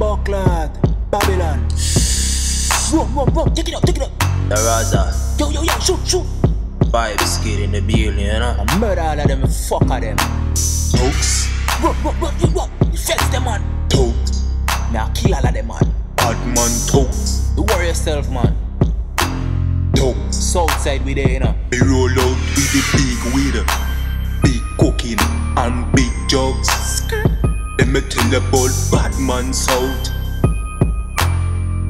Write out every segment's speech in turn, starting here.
Buckland, Babylon. Run, run, run, take it up, take it up. The Raza, Yo, yo, yo, shoot, shoot. Vybz Kid in the building, you know. I murder all of them, fuck of them. Tokes, Run, run, run, run, run. You fence them, man. tokes, I kill all of them, man. bad man tokes, You worry yourself, man. tokes. Southside we there, you know. Me roll out with the big weed, big cooking and big jugs. Let about bad man south.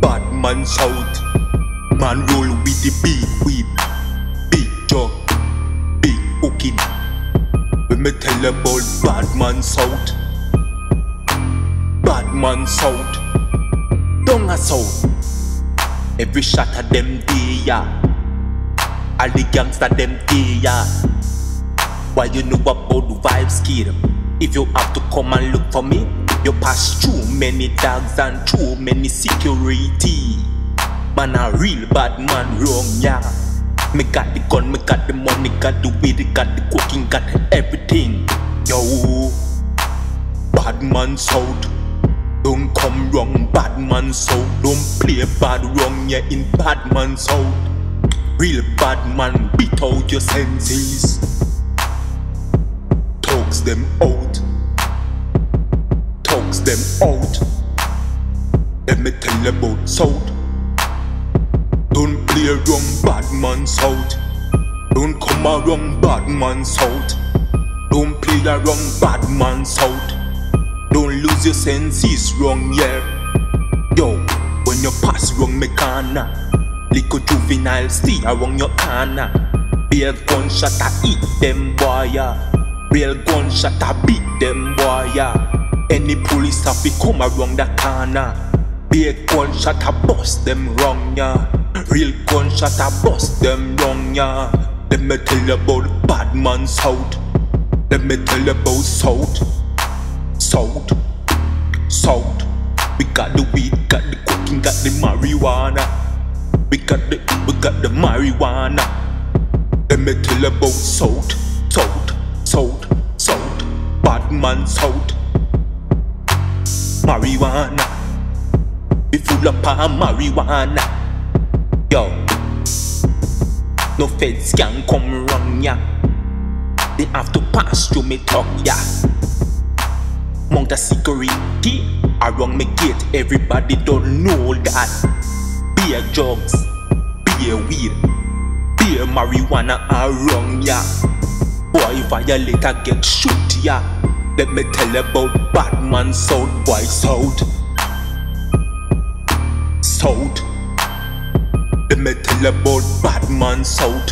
Bad man south. Man roll with the big weed, big jug, big you about bad man south. Bad man south. Down a south. Every shot of them yeah. All the gangsta them yeah. Why you know about the vibes, kid? If you have to come and look for me, you pass through many dogs and through many security. Man, a real bad man, wrong, yeah. Me got the gun, me got the money, got the weed, got the cooking, got everything. Yo, bad man south. Don't come wrong, bad man south. Don't play bad wrong, yeah, in bad man south. Real bad man, beat out your senses. Them out. Talks them out. Let me tell about South. Don't play wrong, bad man South. Don't come around, bad man South. Don't play around, bad man South. Don't lose your senses wrong, yeah. Yo, when you pass wrong me corner, little juvenile stay around your corner. Real gunshot I eat them yeah. Real gunshot I beat them boy. Any police have come around the corner. Big gunshot I bust them wrong, yeah. Real gunshot I bust them wrong, yeah. Let me tell you about bad man south. Let me tell you about south. South, South. We got the weed, got the cooking, got the marijuana. We got the, we got the marijuana. Let me tell you about South, South, South, South. Bad man South. Marijuana. We full up on marijuana. Yo. No feds can come run ya. They have to pass through me talk ya. Among the security around me gate, everybody don't know that. Beer drugs, beer weed, beer marijuana around ya. Boy violator get shoot ya. Let me tell about bad man South Boy South. South. Let me tell about bad man South.